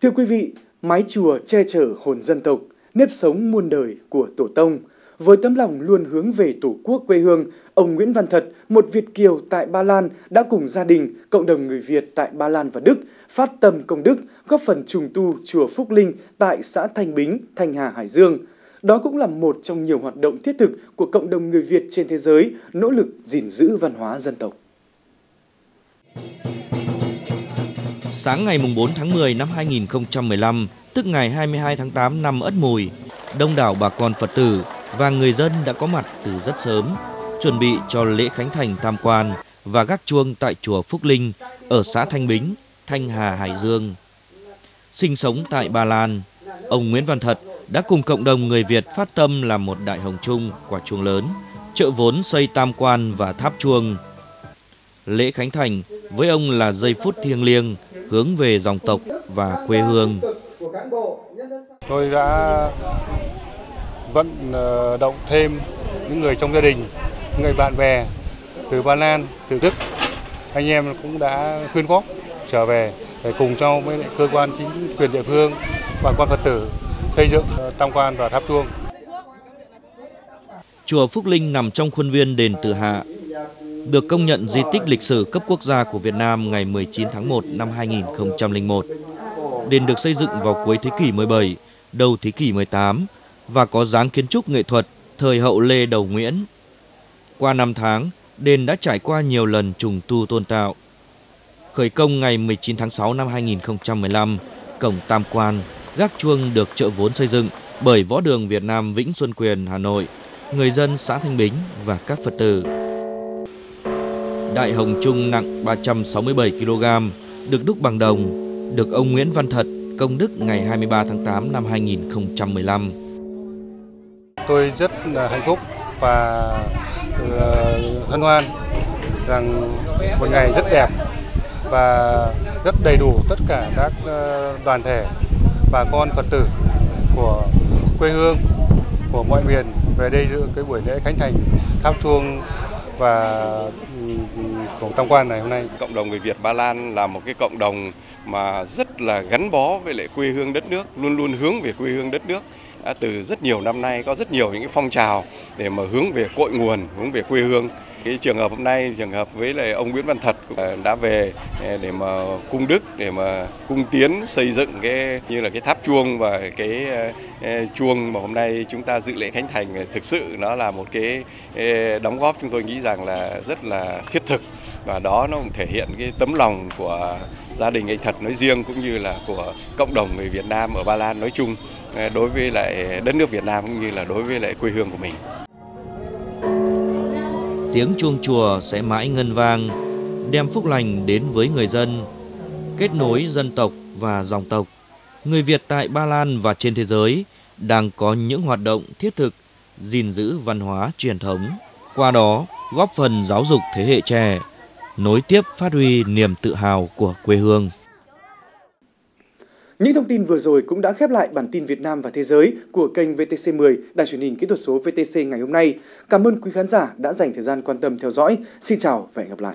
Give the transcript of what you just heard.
Thưa quý vị, mái chùa che chở hồn dân tộc, nếp sống muôn đời của tổ tông. Với tấm lòng luôn hướng về Tổ quốc quê hương, ông Nguyễn Văn Thật, một Việt Kiều tại Ba Lan, đã cùng gia đình, cộng đồng người Việt tại Ba Lan và Đức phát tâm công đức, góp phần trùng tu chùa Phúc Linh tại xã Thanh Bính, Thanh Hà, Hải Dương. Đó cũng là một trong nhiều hoạt động thiết thực của cộng đồng người Việt trên thế giới nỗ lực gìn giữ văn hóa dân tộc. Sáng ngày 4 tháng 10 năm 2015, tức ngày 22 tháng 8 năm Ất Mùi, đông đảo bà con Phật tử và người dân đã có mặt từ rất sớm, chuẩn bị cho lễ khánh thành tam quan và gác chuông tại chùa Phúc Linh ở xã Thanh Bính, Thanh Hà, Hải Dương. Sinh sống tại Ba Lan, ông Nguyễn Văn Thật đã cùng cộng đồng người Việt phát tâm làm một đại hồng chung quả chuông lớn, trợ vốn xây tam quan và tháp chuông. Lễ khánh thành với ông là giây phút thiêng liêng hướng về dòng tộc và quê hương. Tôi đã vận ờ, động thêm những người trong gia đình, những người bạn bè từ Ba Lan, từ Đức. Anh em cũng đã quyên góp trở về để cùng nhau với cơ quan chính quyền địa phương, bà con Phật tử xây dựng ờ, tam quan và tháp chuông. Chùa Phúc Linh nằm trong khuôn viên đền Tử Hạ, được công nhận di tích lịch sử cấp quốc gia của Việt Nam ngày 19 tháng 1 năm 2001. Đền được xây dựng vào cuối thế kỷ 17, đầu thế kỷ 18 và có dáng kiến trúc nghệ thuật thời hậu Lê Đầu Nguyễn. Qua năm tháng, đền đã trải qua nhiều lần trùng tu tôn tạo. Khởi công ngày 19 tháng 6 năm 2015, cổng Tam Quan, gác chuông được trợ vốn xây dựng bởi Võ đường Việt Nam Vĩnh Xuân Quyền, Hà Nội, người dân xã Thanh Bính và các Phật tử. Đại hồng trung nặng 367 kg, được đúc bằng đồng, được ông Nguyễn Văn Thật công đức ngày 23 tháng 8 năm 2015. Tôi rất là hạnh phúc và ờ, hân hoan rằng một ngày rất đẹp và rất đầy đủ tất cả các ờ, đoàn thể bà con Phật tử của quê hương của mọi miền về đây dự cái buổi lễ khánh thành tháp chuông và ừ, cuộc tham quan này hôm nay. Cộng đồng người Việt Ba Lan là một cái cộng đồng mà rất là gắn bó với lại quê hương đất nước, luôn luôn hướng về quê hương đất nước. Đã từ rất nhiều năm nay có rất nhiều những cái phong trào để mà hướng về cội nguồn, hướng về quê hương. Cái trường hợp hôm nay, trường hợp với lại ông Nguyễn Văn Thật đã về ờ, để mà cung đức, để mà cung tiến xây dựng cái, như là cái tháp chuông và cái ờ, ờ, chuông mà hôm nay chúng ta dự lễ khánh thành. Thực sự nó là một cái đóng góp chúng tôi nghĩ rằng là rất là thiết thực và đó nó cũng thể hiện cái tấm lòng của gia đình anh Thật nói riêng cũng như là của cộng đồng người Việt Nam ở Ba Lan nói chung đối với lại đất nước Việt Nam cũng như là đối với lại quê hương của mình tiếng chuông chùa sẽ mãi ngân vang, đem phúc lành đến với người dân, kết nối dân tộc và dòng tộc. Người Việt tại Ba Lan và trên thế giới đang có những hoạt động thiết thực gìn giữ văn hóa truyền thống, qua đó góp phần giáo dục thế hệ trẻ, nối tiếp phát huy niềm tự hào của quê hương. Những thông tin vừa rồi cũng đã khép lại bản tin Việt Nam và Thế giới của kênh VTC10, đài truyền hình kỹ thuật số VTC ngày hôm nay. Cảm ơn quý khán giả đã dành thời gian quan tâm theo dõi. Xin chào và hẹn gặp lại.